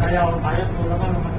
还要把衣服扔了吗？